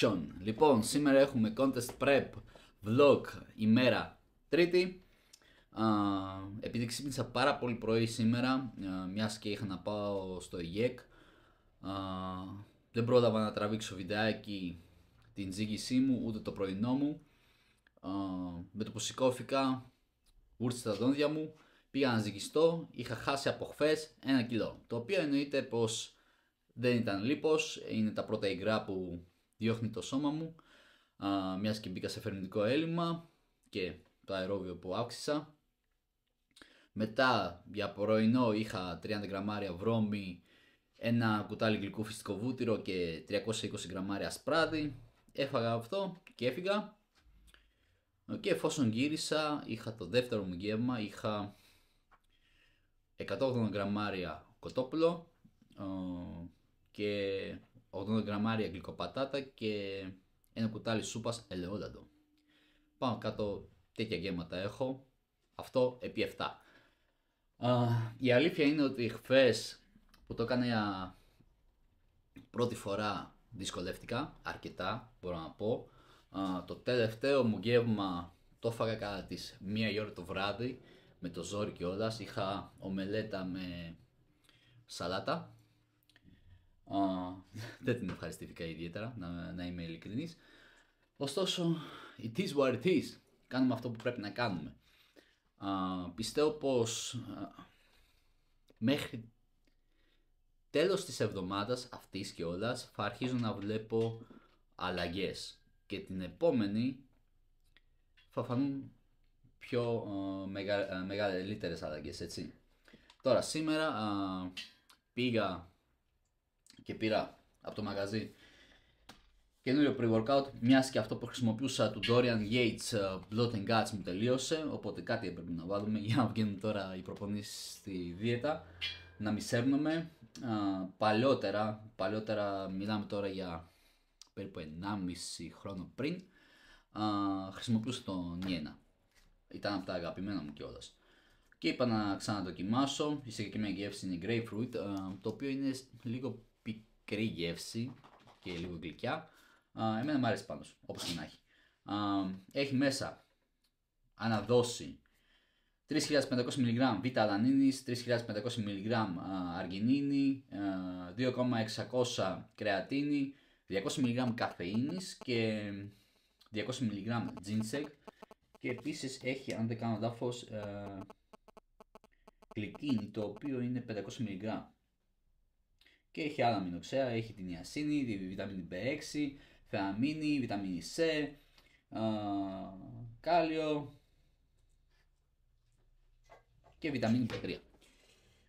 Action! Λοιπόν, σήμερα έχουμε contest prep vlog ημέρα Τρίτη. Α, επειδή ξύπνησα πάρα πολύ πρωί σήμερα, α, μιας και είχα να πάω στο ΙΕΚ, α, δεν πρόλαβα να τραβήξω βιντεάκι την ζήγησή μου, ούτε το πρωινό μου. Α, με το που σηκώθηκα, ούρτσε τα δόντια μου, πήγα να ζυγιστώ, είχα χάσει από χθες ένα κιλό. Το οποίο εννοείται πως δεν ήταν λίπος, είναι τα πρώτα υγρά που διώχνει το σώμα μου, α, μιας και μπήκα σε φερνητικό έλλειμμα και το αερόβιο που αύξησα. Μετά για πρωινό είχα 30 γραμμάρια βρώμη, ένα κουτάλι γλυκού φυσικό βούτυρο και 320 γραμμάρια σπράδι. Έφαγα αυτό και έφυγα. Και εφόσον γύρισα είχα το δεύτερο μου γεύμα, είχα 180 γραμμάρια κοτόπουλο και 80 γραμμάρια γλυκοπατάτα και ένα κουτάλι σούπας ελαιόλαδο. Πάνω κάτω τέτοια γέμματα έχω. Αυτό επί 7. η αλήθεια είναι ότι χθες που το έκανα πρώτη φορά δυσκολεύτηκα αρκετά μπορώ να πω. το τελευταίο μου γεύμα το έφαγα κατά τις 1 η ώρα το βράδυ με το ζόρι κιόλας. Είχα ομελέτα με σαλάτα δεν την ευχαριστήθηκα ιδιαίτερα, να, να είμαι ειλικρινής. Ωστόσο, it is what it is. Κάνουμε αυτό που πρέπει να κάνουμε. πιστεύω πως μέχρι τέλος της εβδομάδας αυτής και όλας θα αρχίζω να βλέπω αλλαγές και την επόμενη θα φανούν πιο uh, μεγα, μεγαλύτερες αλλαγές έτσι. Τώρα σήμερα πήγα και πήρα από το μαγαζί καινούριο pre-workout, μιας και αυτό που χρησιμοποιούσα του Dorian Yates uh, Blood and Guts μου τελείωσε, οπότε κάτι έπρεπε να βάλουμε για να βγαίνουν τώρα οι προπονήσεις στη δίαιτα, να μη σέρνομαι. Uh, παλιότερα, παλιότερα μιλάμε τώρα για περίπου 1,5 χρόνο πριν, uh, χρησιμοποιούσα τον Niena. Ήταν από τα αγαπημένα μου κιόλας. Και είπα να ξαναδοκιμάσω, η συγκεκριμένη γεύση είναι grapefruit, το οποίο είναι λίγο πικρή γεύση και λίγο γλυκιά. Α, εμένα μου αρέσει πάντως, όπως και να έχει. Α, έχει μέσα αναδόση 3.500 mg β' αλανίνης, 3.500 mg αργινίνη, 2.600 κρεατίνη, 200 mg καφεΐνης και 200 mg ginseng και επίσης έχει, αν δεν κάνω λάθος, γλυκίνη το οποίο είναι 500 mg και έχει άλλα αμινοξέα, έχει την ιασίνη, τη βιταμίνη B6, θεαμίνη, βιταμίνη C, κάλιο και βιταμίνη B3.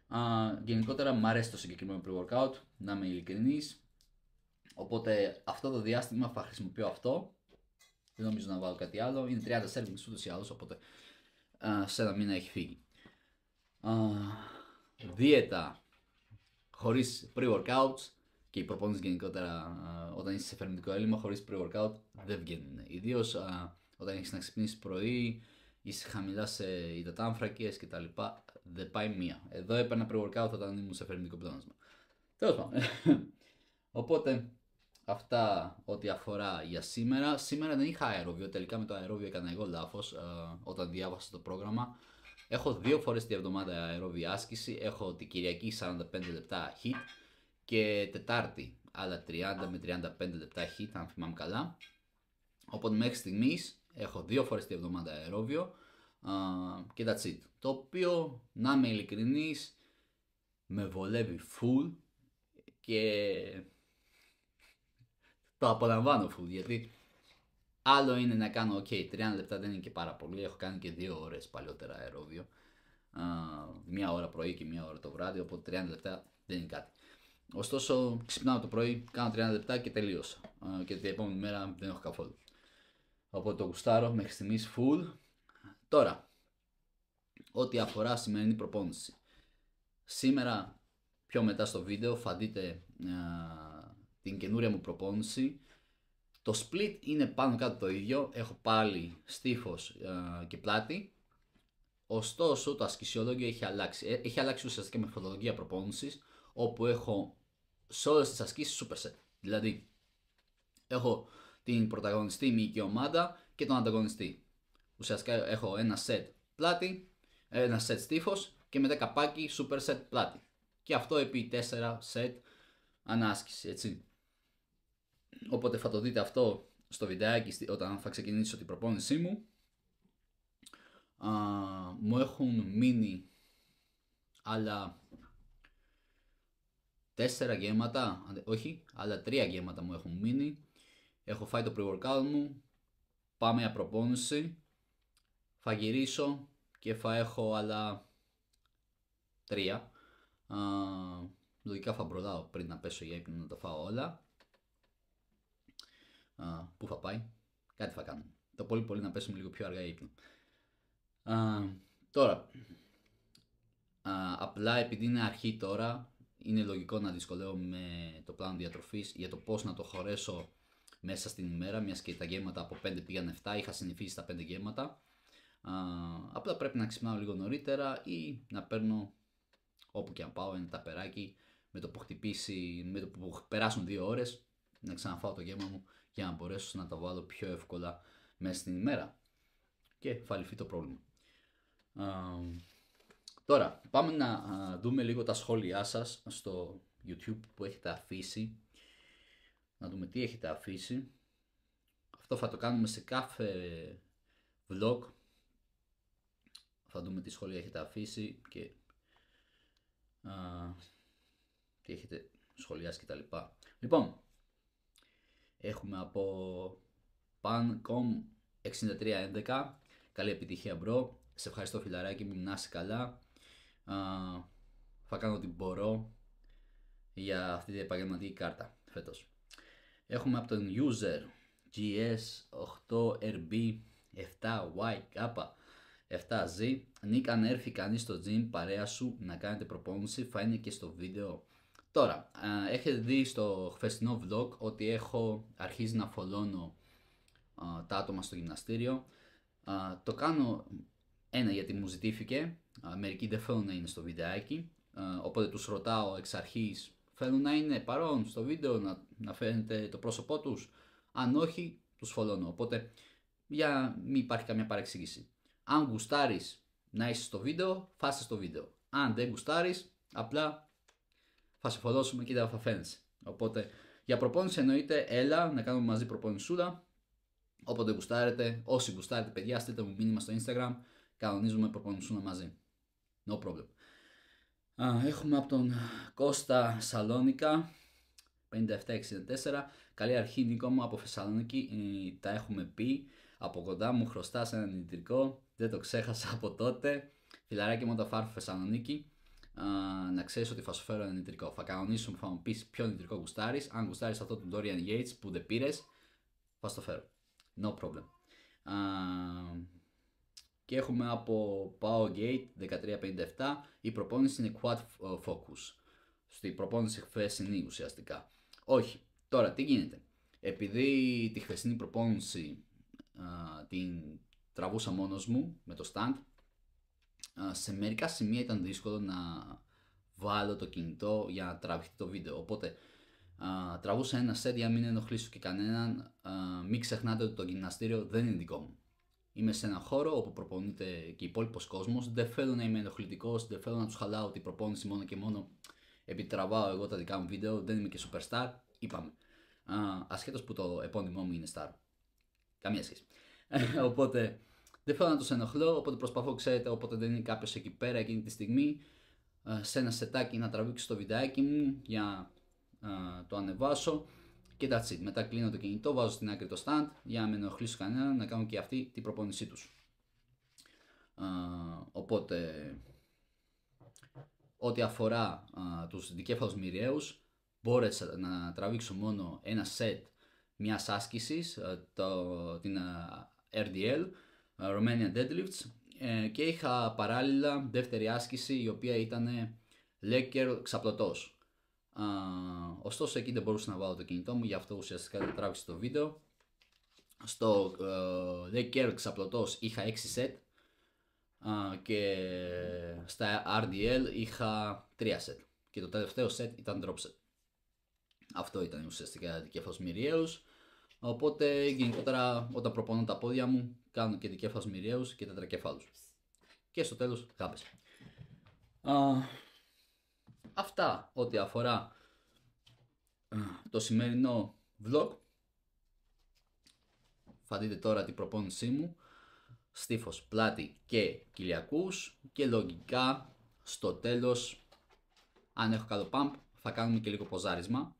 Α, γενικότερα μου αρέσει το συγκεκριμένο pre-workout, να είμαι ειλικρινής. Οπότε αυτό το διάστημα θα χρησιμοποιώ αυτό. Δεν νομίζω να βάλω κάτι άλλο. Είναι 30 servings ούτως ή άλλως, οπότε α, σε ένα μήνα έχει φύγει. Α, δίαιτα χωρίς pre-workouts και οι προπόνηση γενικότερα όταν είσαι σε φερνητικό έλλειμμα χωρίς pre-workout δεν βγαίνουν. Ιδίως όταν έχεις να ξυπνήσεις πρωί, είσαι χαμηλά σε υδατάνθρακες κτλ. Δεν πάει μία. Εδώ έπαιρνα pre-workout όταν ήμουν σε φερνητικό πλεόνασμα. Τέλος πάντων. Οπότε αυτά ό,τι αφορά για σήμερα. Σήμερα δεν είχα αερόβιο. Τελικά με το αερόβιο έκανα εγώ λάθος όταν διάβασα το πρόγραμμα. Έχω δύο φορές τη εβδομάδα αερόβια άσκηση, έχω την Κυριακή 45 λεπτά hit και Τετάρτη άλλα 30 με 35 λεπτά hit αν θυμάμαι καλά. Οπότε μέχρι στιγμής έχω δύο φορές τη εβδομάδα αερόβιο και that's it. Το οποίο να είμαι ειλικρινής με βολεύει full και το απολαμβάνω full γιατί Άλλο είναι να κάνω, ok, 30 λεπτά δεν είναι και πάρα πολύ. Έχω κάνει και 2 ώρες παλιότερα αερόβιο. μία ώρα πρωί και μία ώρα το βράδυ, οπότε 30 λεπτά δεν είναι κάτι. Ωστόσο, ξυπνάω το πρωί, κάνω 30 λεπτά και τελείωσα. και την επόμενη μέρα δεν έχω καθόλου. Οπότε το γουστάρω μέχρι στιγμής full. Τώρα, ό,τι αφορά σημερινή προπόνηση. Σήμερα, πιο μετά στο βίντεο, θα δείτε την καινούρια μου προπόνηση το split είναι πάνω κάτω το ίδιο, έχω πάλι στίφος ε, και πλάτη. Ωστόσο το ασκησιολόγιο έχει αλλάξει. Ε, έχει αλλάξει ουσιαστικά μεθοδολογία προπόνησης, όπου έχω σε όλες τις ασκήσεις superset. Δηλαδή, Έχω την πρωταγωνιστή μυϊκή ομάδα και τον ανταγωνιστή. Ουσιαστικά έχω ένα set πλάτη, ένα set στίφος και μετά καπάκι super set πλάτη. Και αυτό επί 4 set ανάσκηση, έτσι. Οπότε θα το δείτε αυτό στο βιντεάκι όταν θα ξεκινήσω την προπόνησή μου. Α, μου έχουν μείνει άλλα τέσσερα γέματα, όχι, άλλα τρία γέματα μου έχουν μείνει. Έχω φάει το pre-workout μου, πάμε για προπόνηση, θα γυρίσω και θα έχω άλλα τρία. Α, λογικά θα προλάβω πριν να πέσω για ύπνο να τα φάω όλα. Α, πού θα πάει, κάτι θα κάνω. Το πολύ πολύ να πέσουμε λίγο πιο αργά ύπνο. Α, τώρα, απλά επειδή είναι αρχή τώρα, είναι λογικό να δυσκολεύομαι με το πλάνο διατροφής για το πώς να το χωρέσω μέσα στην ημέρα, μιας και τα γέμματα από 5 πήγαν 7, είχα συνηθίσει τα 5 γέμματα. Α, απλά πρέπει να ξυπνάω λίγο νωρίτερα ή να παίρνω όπου και αν πάω ένα ταπεράκι με το που χτυπήσει, με το που περάσουν δύο ώρες να ξαναφάω το γέμα μου για να μπορέσω να τα βάλω πιο εύκολα μέσα στην ημέρα και θα λυθεί το πρόβλημα. Τώρα, πάμε να δούμε λίγο τα σχόλιά σας στο YouTube που έχετε αφήσει. Να δούμε τι έχετε αφήσει. Αυτό θα το κάνουμε σε κάθε vlog. Θα δούμε τι σχόλια έχετε αφήσει και α, τι έχετε σχολιάσει κτλ. Λοιπόν, έχουμε από pancom6311 Καλή επιτυχία bro. Σε ευχαριστώ φιλαράκι μου, να είσαι καλά θα κάνω ό,τι μπορώ για αυτή την επαγγελματική κάρτα φέτος. Έχουμε από τον user GS8RB7YK 7Z Νίκ αν έρθει κανείς στο gym παρέα σου να κάνετε προπόνηση θα είναι και στο βίντεο Τώρα, έχετε δει στο χθεσινό vlog ότι έχω αρχίσει να φολώνω τα άτομα στο γυμναστήριο. το κάνω ένα γιατί μου ζητήθηκε μερικοί δεν θέλουν να είναι στο βιντεάκι, οπότε τους ρωτάω εξ αρχής θέλουν να είναι παρόν στο βίντεο, να, να φαίνεται το πρόσωπό τους. Αν όχι, τους φολώνω. Οπότε, για μην υπάρχει καμία παρεξήγηση. Αν γουστάρεις να είσαι στο βίντεο, φάσε στο βίντεο. Αν δεν γουστάρεις, απλά θα σε φολώσουμε και δεν θα φαίνεσαι. Οπότε, για προπόνηση εννοείται, έλα να κάνουμε μαζί προπόνησούλα. Όποτε γουστάρετε, όσοι γουστάρετε, παιδιά, στείλτε μου μήνυμα στο Instagram. Κανονίζουμε προπονησούλα μαζί. No problem. έχουμε από τον Κώστα Σαλόνικα 5764. Καλή αρχή Νίκο μου από Θεσσαλονίκη. Ε, τα έχουμε πει. Από κοντά μου χρωστά ένα νητρικό. Δεν το ξέχασα από τότε. Φιλαράκι μου όταν φάρω Θεσσαλονίκη. Να ξέρεις ότι θα σου φέρω ένα νητρικό. Θα κανονίσουμε, θα μου πεις ποιο νητρικό γουστάρεις. Αν γουστάρεις αυτό τον Dorian Yates που δεν πήρες, θα στο φέρω. No problem. Και έχουμε από Powergate 1357 η προπόνηση είναι Quad Focus. Στη προπόνηση χθεσινή ουσιαστικά. Όχι. Τώρα τι γίνεται. Επειδή τη χθεσινή προπόνηση α, την τραβούσα μόνος μου με το stand σε μερικά σημεία ήταν δύσκολο να βάλω το κινητό για να τραβηχτεί το βίντεο. Οπότε α, τραβούσα ένα set για να μην ενοχλήσω και κανέναν. Α, μην ξεχνάτε ότι το γυμναστήριο δεν είναι δικό μου είμαι σε ένα χώρο όπου προπονείται και υπόλοιπος κόσμος. Δεν θέλω να είμαι ενοχλητικός, δεν θέλω να τους χαλάω την προπόνηση μόνο και μόνο επειδή τραβάω εγώ τα δικά μου βίντεο. Δεν είμαι και superstar. Είπαμε. Ασχέτως που το επώνυμό μου είναι star. Καμία σχέση. οπότε δεν θέλω να τους ενοχλώ, οπότε προσπαθώ, ξέρετε, όποτε δεν είναι κάποιος εκεί πέρα εκείνη τη στιγμή, σε ένα σετάκι να τραβήξω το βιντεάκι μου για να το ανεβάσω και that's it. Μετά κλείνω το κινητό, βάζω στην άκρη το stand για να με ενοχλήσω κανένα να κάνω και αυτή την προπόνησή τους. οπότε, ό,τι αφορά α, τους δικέφαλους μοιραίους, μπόρεσα να τραβήξω μόνο ένα set μιας άσκησης, το, την RDL, Romanian Deadlifts, ε, και είχα παράλληλα δεύτερη άσκηση η οποία ήταν Lecker ξαπλωτός ωστόσο εκεί δεν μπορούσα να βάλω το κινητό μου, γι' αυτό ουσιαστικά δεν τράβηξε το βίντεο. Στο uh, Care ξαπλωτός είχα 6 set και στα RDL είχα 3 set και το τελευταίο set ήταν drop set. Αυτό ήταν ουσιαστικά δικέφαλος μυριαίους. Οπότε γενικότερα όταν προπονώ τα πόδια μου κάνω και δικέφαλους μοιραίους και τετρακέφαλους. Και στο τέλος γάμπες. Α, αυτά ό,τι αφορά α, το σημερινό vlog. Θα δείτε τώρα την προπόνησή μου. Στίφος, πλάτη και κοιλιακούς και λογικά στο τέλος αν έχω καλό pump θα κάνουμε και λίγο ποζάρισμα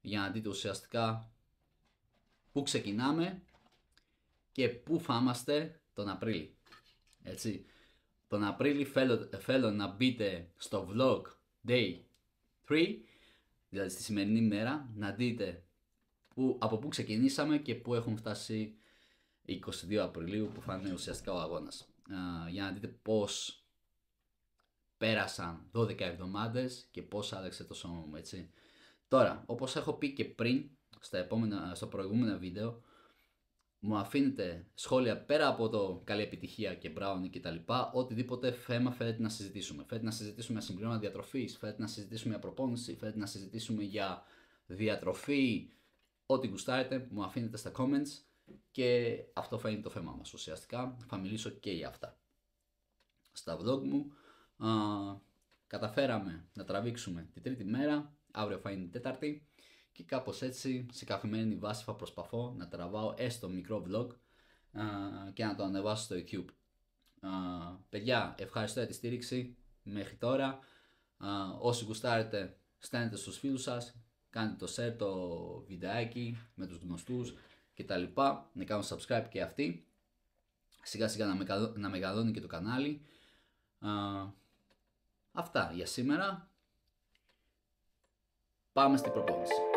για να δείτε ουσιαστικά πού ξεκινάμε και πού θα είμαστε τον Απρίλη. Έτσι. Τον Απρίλη θέλω, θέλω να μπείτε στο vlog day 3, δηλαδή στη σημερινή μέρα, να δείτε που, από πού ξεκινήσαμε και πού έχουν φτάσει 22 Απριλίου που θα είναι ουσιαστικά ο αγώνας. για να δείτε πώς πέρασαν 12 εβδομάδες και πώς άλλαξε το σώμα μου, έτσι. Τώρα, όπως έχω πει και πριν, στα επόμενα, στο προηγούμενο βίντεο, μου αφήνετε σχόλια πέρα από το καλή επιτυχία και brownie και τα λοιπά, οτιδήποτε θέμα θέλετε να συζητήσουμε. Θέλετε να συζητήσουμε για συμπληρώματα διατροφής, θέλετε να συζητήσουμε για προπόνηση, θέλετε να συζητήσουμε για διατροφή, ό,τι γουστάρετε, μου αφήνετε στα comments και αυτό θα είναι το θέμα μας ουσιαστικά. Θα μιλήσω και για αυτά. Στα vlog μου α, καταφέραμε να τραβήξουμε την τρίτη μέρα, αύριο θα είναι η τέταρτη και κάπως έτσι σε καθημερινή βάση θα προσπαθώ να τραβάω έστω μικρό vlog α, και να το ανεβάσω στο YouTube. Α, παιδιά, ευχαριστώ για τη στήριξη μέχρι τώρα. Α, όσοι γουστάρετε, στέλνετε στους φίλους σας, κάντε το share το βιντεάκι με τους γνωστούς και τα λοιπά, να κάνουν subscribe και αυτοί. Σιγά σιγά να, να μεγαλώνει και το κανάλι. Α, αυτά για σήμερα. Πάμε στην προπόνηση.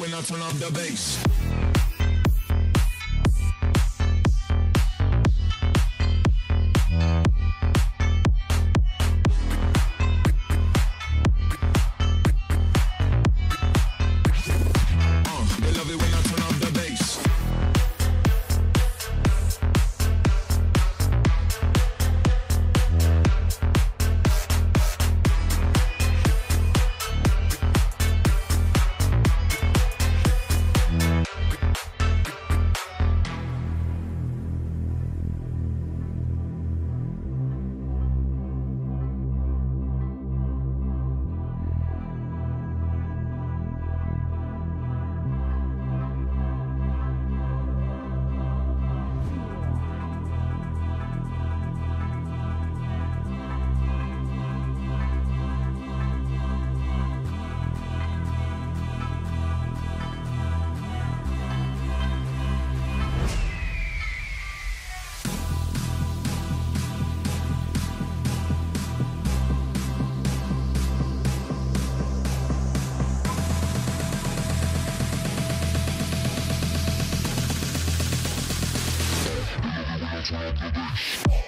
when I turn off the bass. Drop the bass.